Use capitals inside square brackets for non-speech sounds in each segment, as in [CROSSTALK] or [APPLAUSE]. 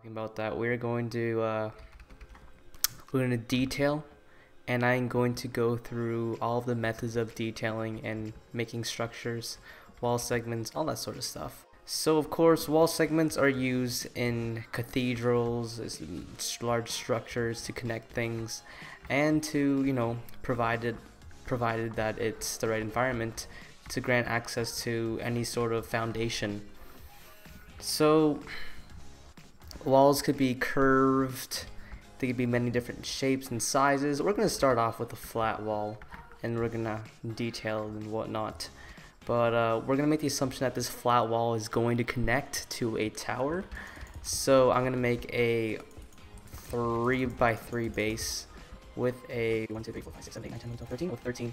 Talking about that, we're going to uh, we're going to detail, and I'm going to go through all of the methods of detailing and making structures, wall segments, all that sort of stuff. So of course, wall segments are used in cathedrals, large structures to connect things, and to you know provided provided that it's the right environment to grant access to any sort of foundation. So walls could be curved, they could be many different shapes and sizes. We're going to start off with a flat wall and we're going to detail and whatnot. But uh, we're going to make the assumption that this flat wall is going to connect to a tower. So I'm going to make a 3 by 3 base with a 1, 2, 3, 4, 5, 6, 7, 8, 9, 10, 11, 12, 13, with 13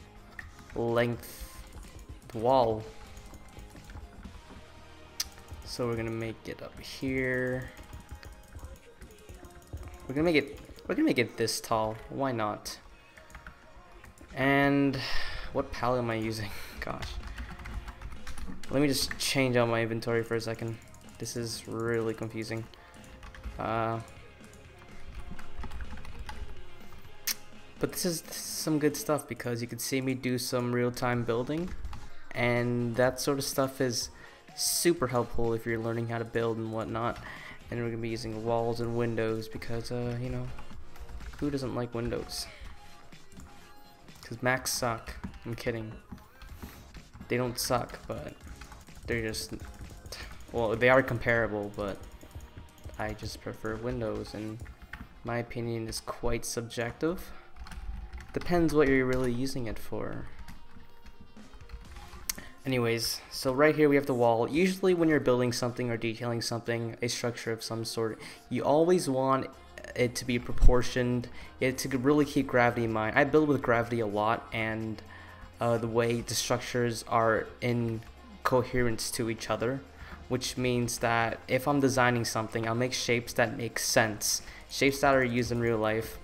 length wall. So we're going to make it up here. We're gonna make it we're gonna make it this tall. Why not? And what palette am I using? [LAUGHS] Gosh. Let me just change out my inventory for a second. This is really confusing. Uh, but this is, some good stuff because you can see me do some real-time building and that sort of stuff is super helpful if you're learning how to build and whatnot and we're gonna be using walls and windows because uh, you know who doesn't like windows? Because Macs suck. I'm kidding. They don't suck but they're just well they are comparable but I just prefer windows and my opinion is quite subjective. Depends what you're really using it for Anyways, so right here we have the wall. Usually when you're building something or detailing something, a structure of some sort, you always want it to be proportioned, it to really keep gravity in mind. I build with gravity a lot and uh, the way the structures are in coherence to each other, which means that if I'm designing something, I'll make shapes that make sense, shapes that are used in real life,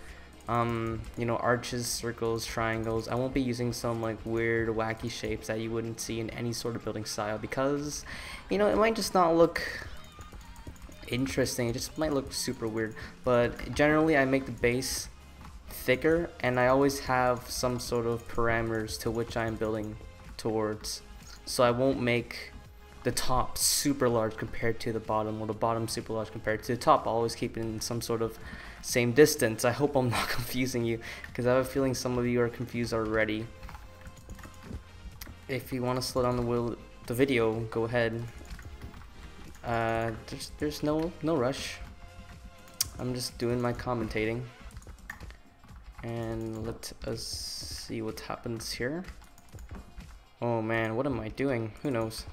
um, you know, arches, circles, triangles. I won't be using some like weird, wacky shapes that you wouldn't see in any sort of building style because, you know, it might just not look interesting. It just might look super weird. But generally, I make the base thicker and I always have some sort of parameters to which I'm building towards. So I won't make the top super large compared to the bottom or the bottom super large compared to the top. Always keep it in some sort of same distance. I hope I'm [LAUGHS] not confusing you because I have a feeling some of you are confused already. If you want to slow down the wheel, the video, go ahead. Uh, there's there's no no rush. I'm just doing my commentating, and let us see what happens here. Oh man, what am I doing? Who knows?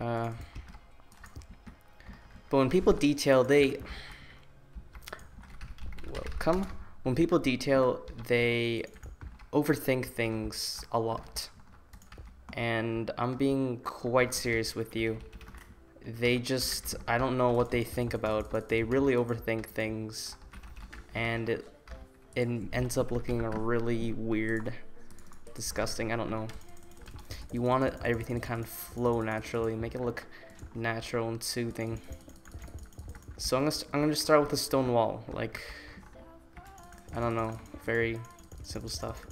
Uh, but when people detail, they welcome. When people detail, they overthink things a lot. And I'm being quite serious with you. They just, I don't know what they think about, but they really overthink things. And it, it ends up looking really weird, disgusting, I don't know. You want it, everything to kind of flow naturally, make it look natural and soothing. So I'm gonna, I'm gonna just start with a stone wall, like I don't know, very simple stuff.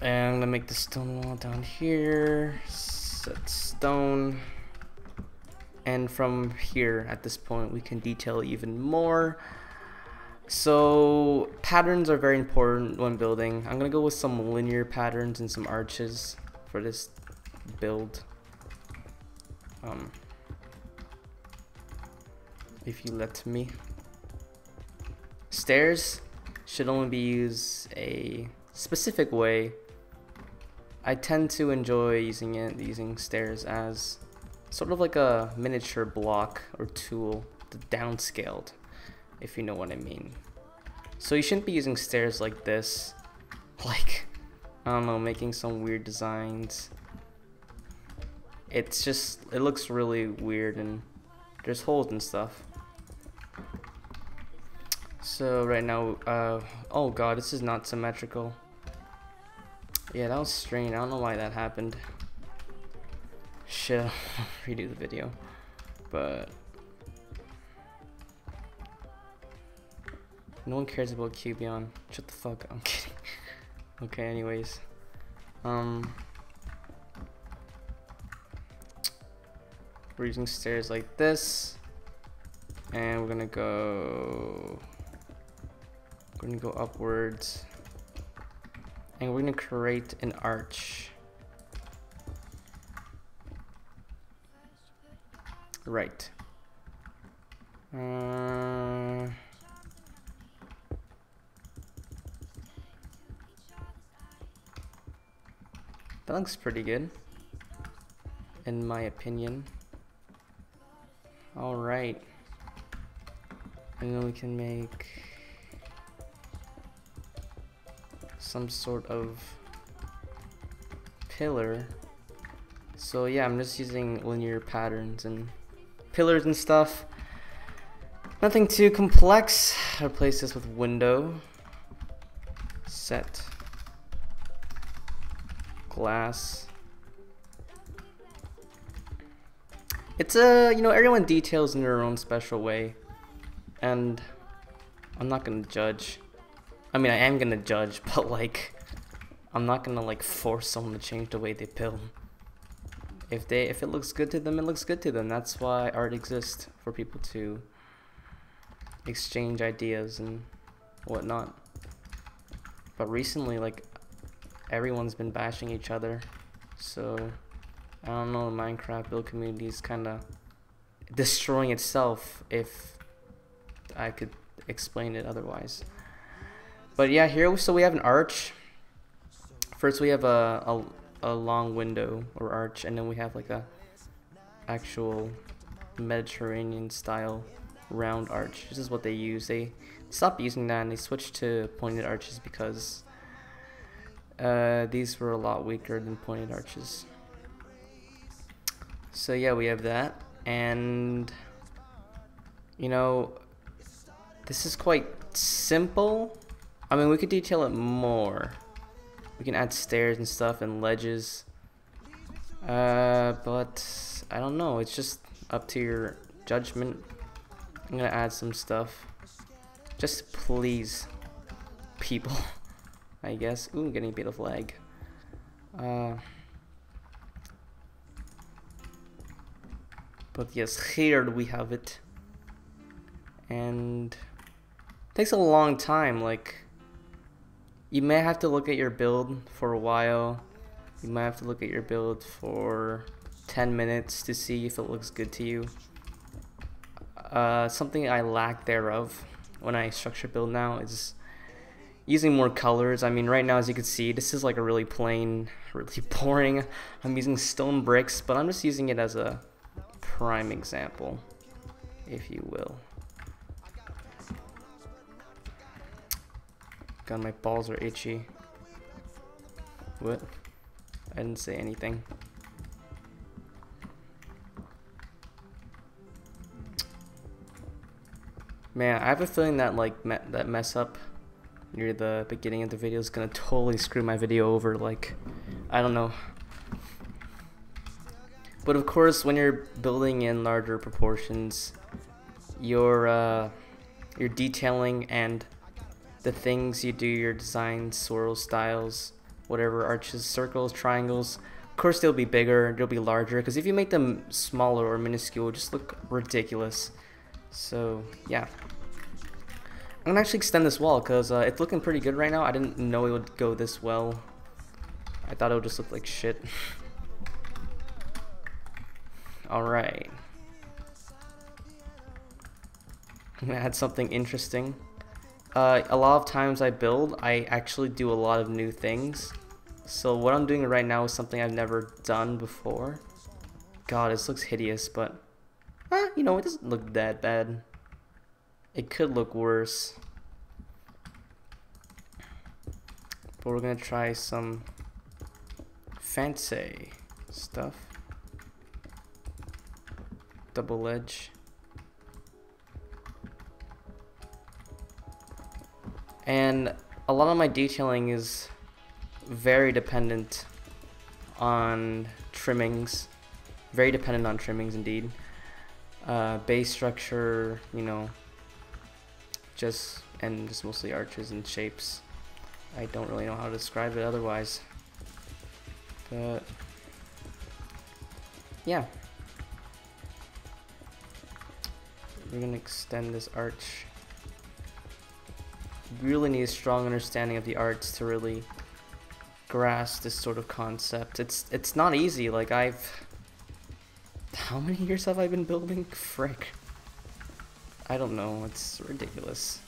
And I'm gonna make the stone wall down here, set stone. And from here, at this point, we can detail even more. So patterns are very important when building. I'm gonna go with some linear patterns and some arches for this build. Um, if you let me. Stairs should only be used a specific way. I tend to enjoy using it, using stairs as sort of like a miniature block or tool, the downscaled, if you know what I mean. So you shouldn't be using stairs like this, [LAUGHS] like, I don't know, making some weird designs. It's just, it looks really weird and there's holes and stuff. So right now, uh, oh god, this is not symmetrical. Yeah, that was strange. I don't know why that happened. Shit, [LAUGHS] redo the video. but no one cares about Cubion. Shut the fuck up. I'm [LAUGHS] kidding. okay, anyways. Um, we're using stairs like this, and we're gonna go. We're gonna go upwards, and we're gonna create an arch. Right. Uh, that looks pretty good, in my opinion. All right. And then we can make some sort of pillar. So yeah, I'm just using linear patterns and pillars and stuff. Nothing too complex. I replace this with window. Set. Glass. It's a, uh, you know, everyone details in their own special way. And I'm not gonna judge. I mean, I am gonna judge, [LAUGHS] but like, I'm not gonna like force someone to change the way they build if they if it looks good to them it looks good to them that's why art exists for people to exchange ideas and whatnot but recently like everyone's been bashing each other so I don't know Minecraft build community is kind of destroying itself if I could explain it otherwise but yeah here so we have an arch first we have a, a a long window or arch and then we have like a actual Mediterranean style round arch. This is what they use. They stopped using that and they switched to pointed arches because uh, these were a lot weaker than pointed arches. So yeah, we have that and you know this is quite simple. I mean, we could detail it more we can add stairs and stuff and ledges. Uh, but I don't know. It's just up to your judgment. I'm gonna add some stuff. Just please, people. [LAUGHS] I guess. Ooh, getting a bit of lag. Uh, but yes, here we have it. And it takes a long time. Like you may have to look at your build for a while. You might have to look at your build for 10 minutes to see if it looks good to you. Uh, something I lack thereof when I structure build now is using more colors. I mean, right now, as you can see, this is like a really plain, [LAUGHS] really boring. I'm using stone bricks, but I'm just using it as a prime example, if you will. God, my balls are itchy. What? I didn't say anything. Man, I have a feeling that like me that mess up near the beginning of the video is gonna totally screw my video over. Like, I don't know. But of course, when you're building in larger proportions, your uh, your detailing and the things you do, your designs, swirl styles, whatever, arches, circles, triangles. Of course, they'll be bigger, they'll be larger, because if you make them smaller or minuscule, just look ridiculous. So, yeah. I'm gonna actually extend this wall, because uh, it's looking pretty good right now. I didn't know it would go this well. I thought it would just look like shit. [LAUGHS] Alright. I'm gonna add something interesting. Uh, a lot of times I build, I actually do a lot of new things. So what I'm doing right now is something I've never done before. God, this looks hideous, but eh, you know, it doesn't look that bad. It could look worse. But we're gonna try some fancy stuff. Double edge. and a lot of my detailing is very dependent on trimmings very dependent on trimmings indeed uh, base structure, you know, just and just mostly arches and shapes. I don't really know how to describe it otherwise. But yeah. We're gonna extend this arch. Really need a strong understanding of the arts to really grasp this sort of concept. It's it's not easy. Like I've how many years have I been building? Frick. I don't know. It's ridiculous.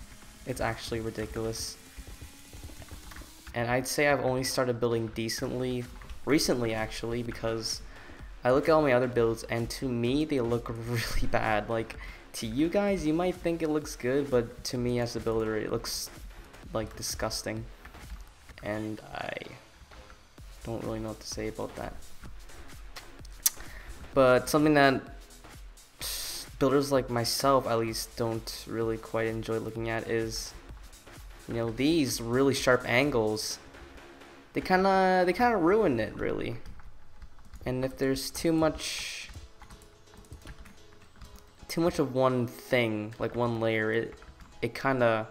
It's actually ridiculous. And I'd say I've only started building decently recently actually because I look at all my other builds and to me they look [LAUGHS] really bad. Like to you guys you might think it looks good but to me as a builder it looks like disgusting. And I don't really know what to say about that. But something that builders like myself at least don't really quite enjoy looking at is you know these really sharp angles. They kind of they kind of ruin it really. And if there's too much too much of one thing like one layer it it kind of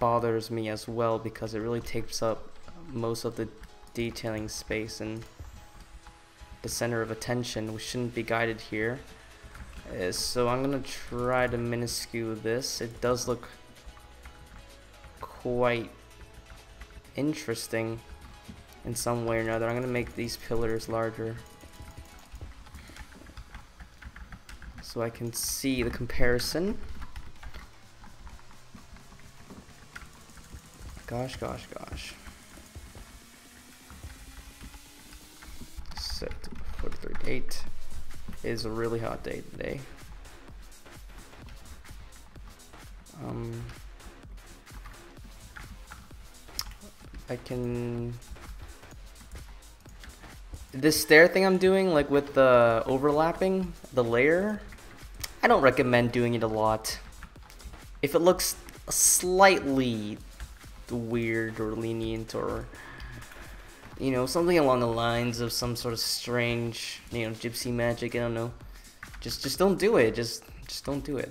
bothers me as well because it really takes up most of the detailing space and the center of attention which shouldn't be guided here so I'm gonna try to minuscule this. It does look quite interesting in some way or another. I'm gonna make these pillars larger so I can see the comparison. Gosh gosh gosh. Set 438 is a really hot day today. Um, I can this stair thing I'm doing like with the overlapping the layer I don't recommend doing it a lot if it looks slightly weird or lenient or you know, something along the lines of some sort of strange, you know, gypsy magic, I don't know. Just just don't do it. Just just don't do it.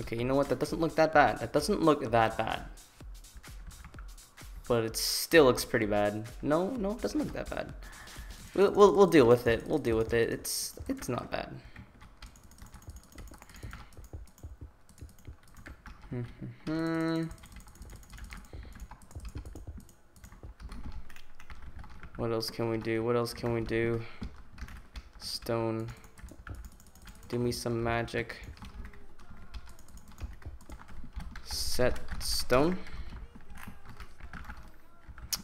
Okay, you know what? That doesn't look that bad. That doesn't look that bad. But it still looks pretty bad. No, no, it doesn't look that bad. We'll, we'll, we'll deal with it. We'll deal with it. It's it's not bad. Hmm. hmm, hmm. What else can we do? What else can we do? Stone. Do me some magic. Set stone.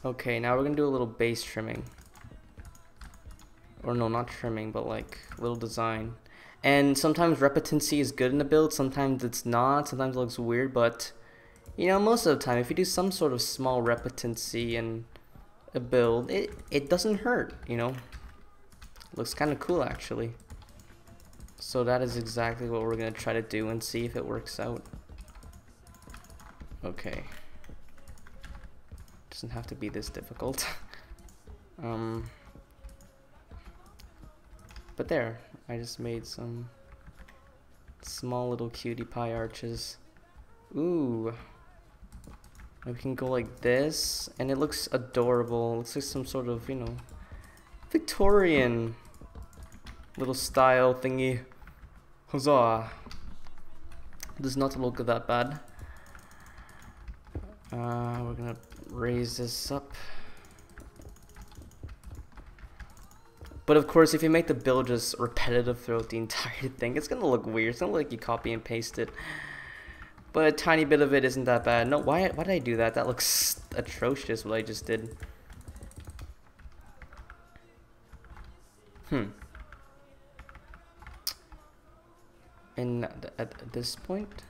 Okay, now we're gonna do a little base trimming. Or no, not trimming, but like little design. And sometimes repetency is good in a build, sometimes it's not, sometimes it looks weird, but you know, most of the time, if you do some sort of small repetency and a build, it, it doesn't hurt, you know? Looks kind of cool, actually. So that is exactly what we're going to try to do and see if it works out. Okay. Doesn't have to be this difficult. [LAUGHS] um, but there, I just made some small little cutie pie arches. Ooh, we can go like this, and it looks adorable. It looks like some sort of, you know, Victorian little style thingy. Huzzah! Does not look that bad. Uh, we're gonna raise this up. But of course, if you make the build just repetitive throughout the entire [LAUGHS] thing, it's gonna look weird. It's gonna look like you copy and paste it. But a tiny bit of it isn't that bad. No, why, why did I do that? That looks atrocious what I just did. Hmm. And at this point,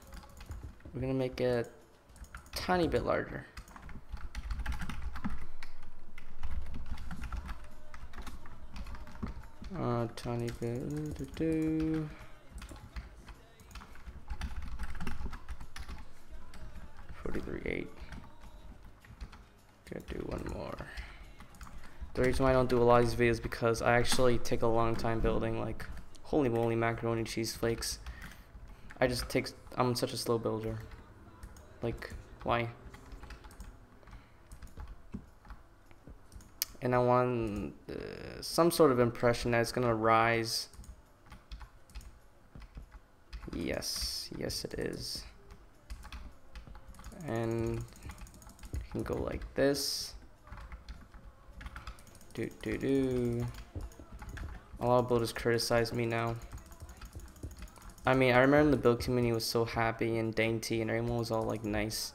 we're gonna make it a tiny bit larger. Uh, tiny bit. 43.8. Gonna do one more. The reason why I don't do a lot of these videos because I actually take a long time building. Like, holy moly, macaroni cheese flakes. I just take. I'm such a slow builder. Like, why? And I want uh, some sort of impression that it's gonna rise. Yes, yes it is. And can go like this. Do do do. A lot of builders criticize me now. I mean, I remember the build community was so happy and dainty, and everyone was all like nice.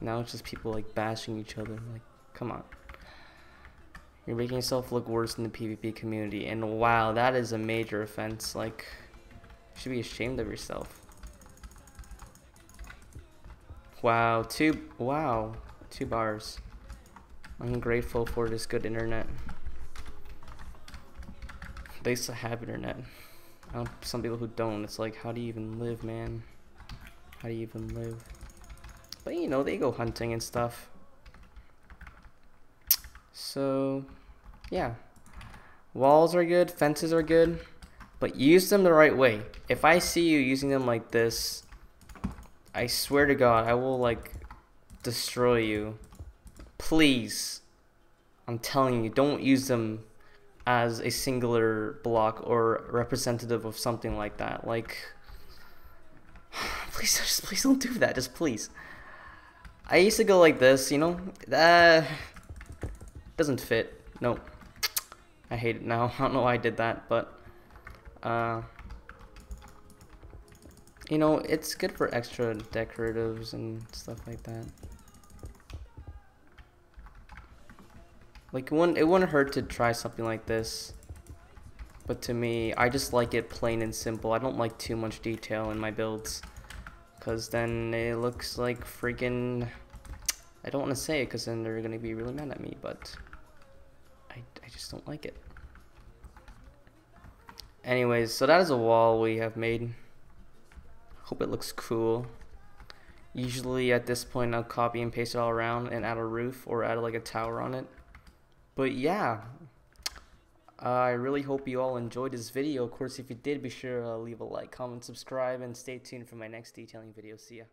Now it's just people like bashing each other. Like, come on. You're making yourself look worse in the PvP community, and wow, that is a major offense. Like, you should be ashamed of yourself. Wow, two, wow, two bars. I'm grateful for this good internet. They still have internet. Um, some people who don't, it's like, how do you even live, man? How do you even live? But you know, they go hunting and stuff. So, yeah. Walls are good, fences are good, but use them the right way. If I see you using them like this, I swear to God, I will like destroy you. Please. I'm telling you, don't use them as a singular block or representative of something like that. Like, [SIGHS] please, [LAUGHS] just please don't do that. Just please. I used to go like this, you know. That uh, doesn't fit. Nope. I hate it now. [LAUGHS] I don't know why I did that, but uh, you know, it's good for extra decoratives and stuff like that. Like, it wouldn't, it wouldn't hurt to try something like this. But to me, I just like it plain and simple. I don't like too much detail in my builds. Because then it looks like freaking... I don't want to say it because then they're going to be really mad at me, but... I, I just don't like it. Anyways, so that is a wall we have made. Hope it looks cool. Usually at this point I'll copy and paste it all around and add a roof or add like a tower on it. But yeah, uh, I really hope you all enjoyed this video. Of course, if you did, be sure to leave a like, comment, subscribe, and stay tuned for my next detailing video. See ya.